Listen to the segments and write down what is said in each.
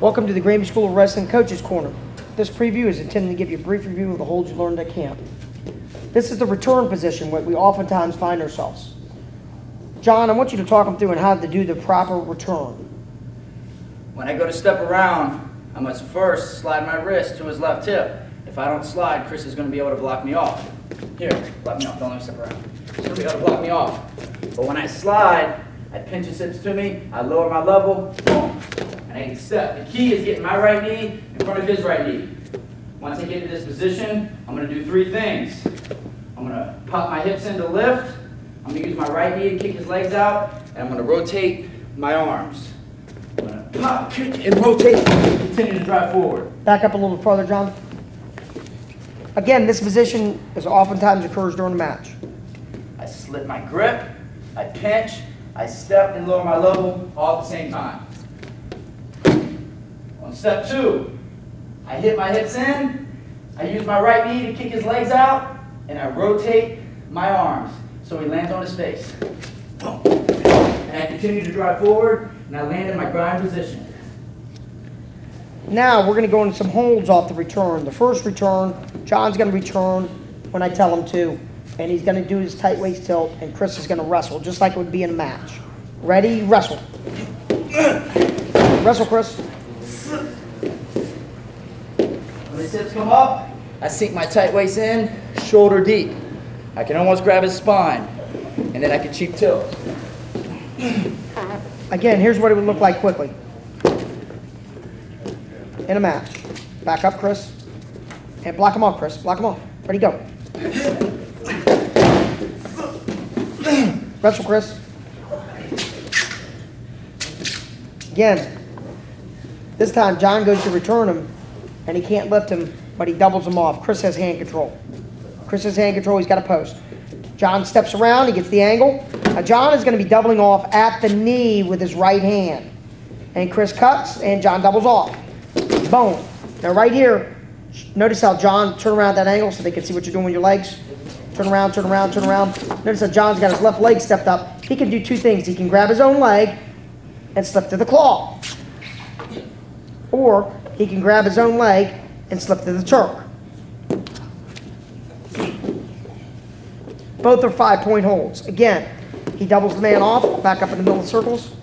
Welcome to the Granby School of Wrestling Coaches Corner. This preview is intended to give you a brief review of the holds you learned at camp. This is the return position where we oftentimes find ourselves. John, I want you to talk them through and how to do the proper return. When I go to step around, I must first slide my wrist to his left hip. If I don't slide, Chris is going to be able to block me off. Here, block me off. Don't let me step around. He's going to be able to block me off. But when I slide, I pinch his hips to me, I lower my level, boom, and I can step. The key is getting my right knee in front of his right knee. Once I get to this position, I'm going to do three things. I'm going to pop my hips in to lift. I'm going to use my right knee to kick his legs out, and I'm going to rotate my arms. I'm going to pop, kick, and rotate. Continue to drive forward. Back up a little farther, John. Again, this position is oftentimes occurs during a match. I slip my grip, I pinch, I step and lower my level all at the same time. On step two, I hit my hips in, I use my right knee to kick his legs out, and I rotate my arms so he lands on his face. And I continue to drive forward, and I land in my grind position. Now, we're going to go into some holds off the return. The first return, John's going to return when I tell him to, and he's going to do his tight waist tilt, and Chris is going to wrestle, just like it would be in a match. Ready? Wrestle. Wrestle, Chris. When his hips come up, I sink my tight waist in, shoulder deep. I can almost grab his spine, and then I can cheap tilt. Again, here's what it would look like quickly. In a match. Back up, Chris. And block him off, Chris. Block him off. Ready, go. Wrestle, Chris. Again. This time, John goes to return him, and he can't lift him, but he doubles him off. Chris has hand control. Chris has hand control. He's got a post. John steps around. He gets the angle. Now, John is going to be doubling off at the knee with his right hand. And Chris cuts, and John doubles off. Boom. Now, right here, notice how John turn around that angle so they can see what you're doing with your legs. Turn around, turn around, turn around. Notice how John's got his left leg stepped up. He can do two things. He can grab his own leg and slip to the claw. Or he can grab his own leg and slip to the Turk. Both are five point holds. Again, he doubles the man off, back up in the middle of the circles.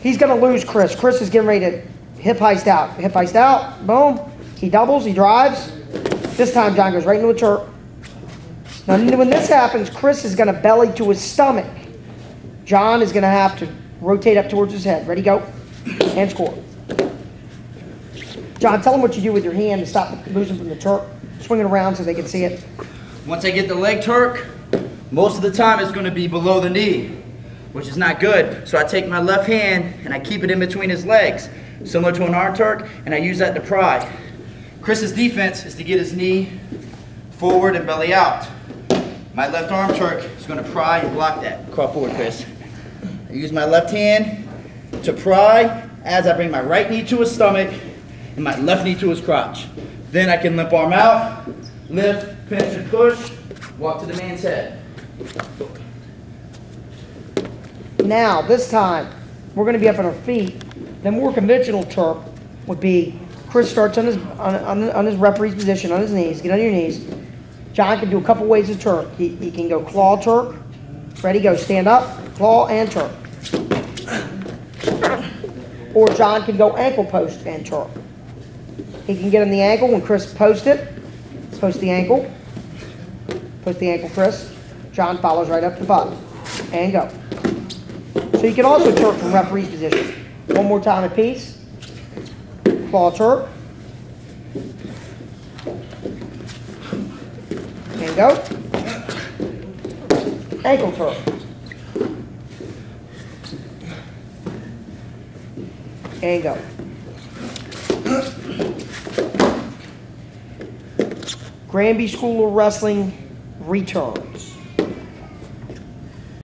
He's going to lose Chris. Chris is getting ready to hip heist out. Hip heist out, boom. He doubles, he drives. This time, John goes right into a Turk. Now, when this happens, Chris is going to belly to his stomach. John is going to have to rotate up towards his head. Ready, go. And score. John, tell them what you do with your hand to stop the losing from the Turk. Swing it around so they can see it. Once I get the leg Turk, most of the time it's going to be below the knee, which is not good. So I take my left hand and I keep it in between his legs, similar to an arm Turk, and I use that to pry. Chris's defense is to get his knee forward and belly out. My left arm Turk is going to pry and block that. Crawl forward, Chris. I use my left hand to pry as I bring my right knee to his stomach and my left knee to his crotch. Then I can limp arm out, lift, pinch and push, walk to the man's head. Now, this time, we're going to be up on our feet. The more conventional Turk would be Chris starts on his on, on, on his referee's position on his knees. Get on your knees. John can do a couple ways of Turk. He, he can go claw Turk. Ready, go. Stand up, claw and Turk. Or John can go ankle post and Turk. He can get on the ankle when Chris posts it. Post the ankle. Post the ankle, Chris. John follows right up the butt. And go. So you can also Turk from referee's position. One more time apiece. Claw Turk. And go. Ankle Turk. And go. Granby School of Wrestling returns.